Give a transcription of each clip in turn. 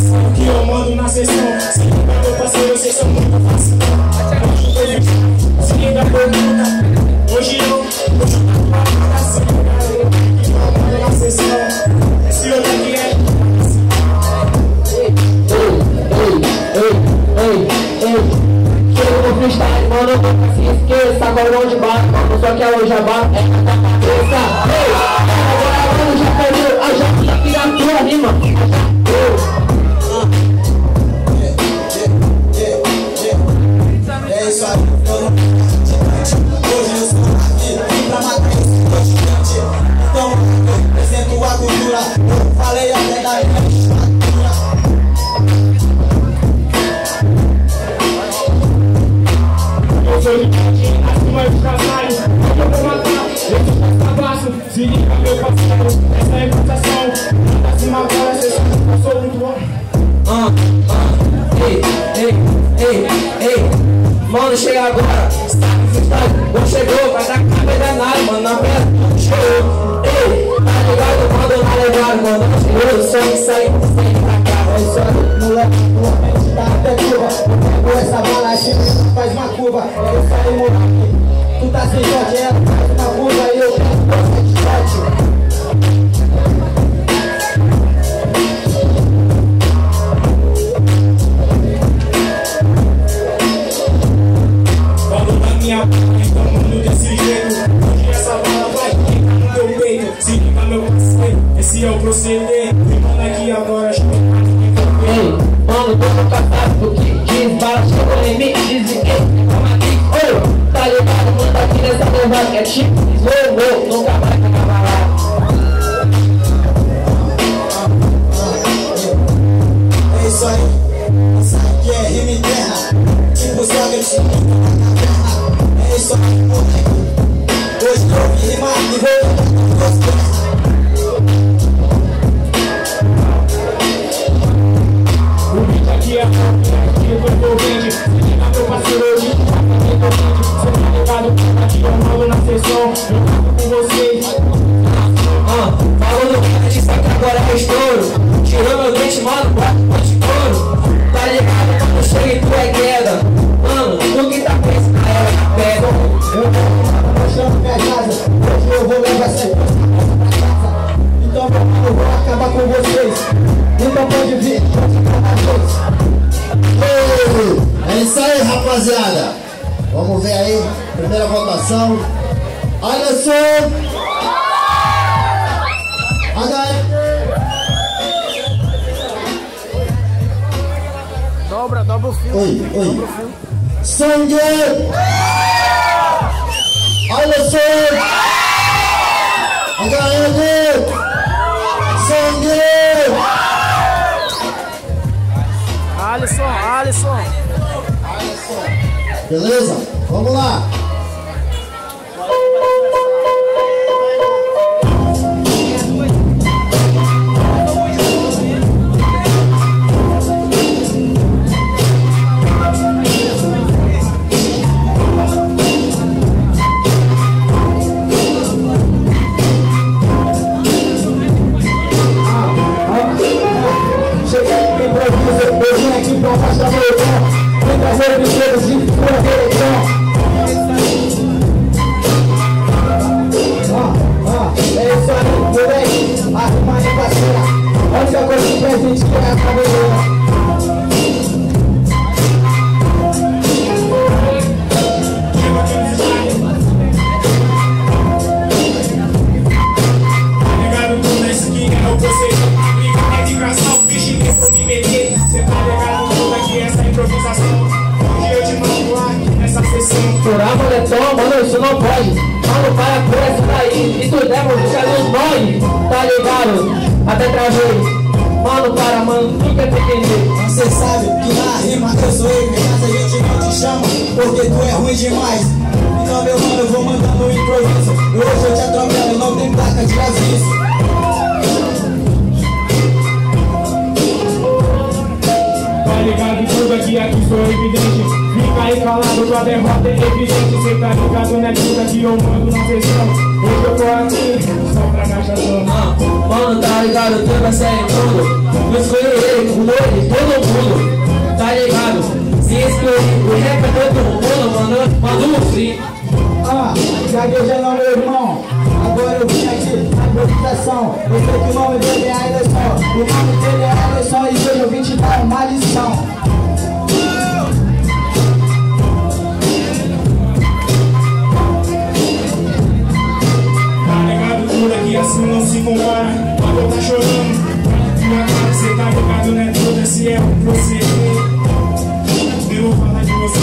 informação que eu mando na sessão. Se liga, meu parceiro, vocês são muito fácil. Se liga, pergunta. Hoje eu, hoje eu a. Que eu mando na sessão. Esse aqui é. Ei, ei, ei, ei. Chega no freestyle, mano, nunca se esqueça. Agora onde bate, só que a hoje abate é na cabeça. Ei, agora mano, já perdeu a jaquinha, piratura, rima. Já Chega agora, sabe freestyle Não chegou, vai dar cabo danado, mano Na pedra, chegou Ei, tá ligado, mano, na levada Mano, chegou, só que saiu, sem pra cá É isso aí, Moleque, tua mente tá até curva. Eu pego essa bala aqui, faz uma curva. É isso aí, moleque Tu tá sem sorte, o proceder Rimando aqui agora, Ei, mano, tô no passado porque diz chegou no limite, dizem que calma aqui, ô, tá ligado, mano, aqui nessa levada que é tipo, slow, wow, rapaziada. Vamos ver aí, primeira votação. Anderson! H. Dobra, dobra o fio. Oi, oi. Sangue! HN! Beleza? Vamos lá. Dedos de Ah, Furar moletom, mano, isso não pode. Mano, para com isso daí. E tu deve buscar nos nós, tá ligado? Até travei. Mano, para, mano, tu quer te entender. Você sabe que na rima eu sou eu, mas a gente não te chama Porque tu é ruim demais Então meu mano, eu vou mandando um improviso Hoje eu te atropelo, não tem placa de aviso Fica aí calado, tua derrota é evidente Cê tá ligado, né, tudo aqui eu mando na sessão Hoje eu tô aqui, só pra cachação Ah, mano, tá ligado? Tu vai sair tudo. Eu escolhi ele, com ele, todo mundo. Tá ligado? Se escolhi, o rap é todo mundo, mano. Manda um free. Ah, gagueja não, meu irmão. Agora eu vim aqui na improvisação. Eu sei que o nome dele é Anderson. Se compara, quando eu tá chorando. Minha cara, cê tá ligado, né? Toda se é um proceder. Eu vou falar de você.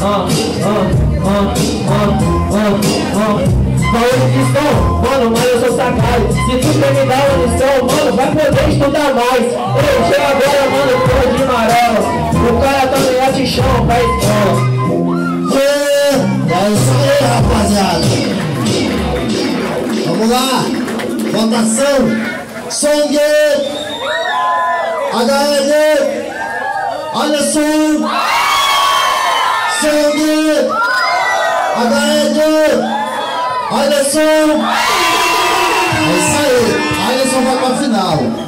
Ah, ah, ah, ah, ah, ah. Valores de som, mano, mas eu sou sacado. Se tu quer me dar uma lição, mano, vai poder estudar mais. Ei, chega agora, mano, porra de amarelo. O cara tá no de chão pra escola. É isso aí, rapaziada. Vamos lá. Votação. Song. HL. Alisson. Song. HL. Alisson. É isso aí. Alisson vai pra final.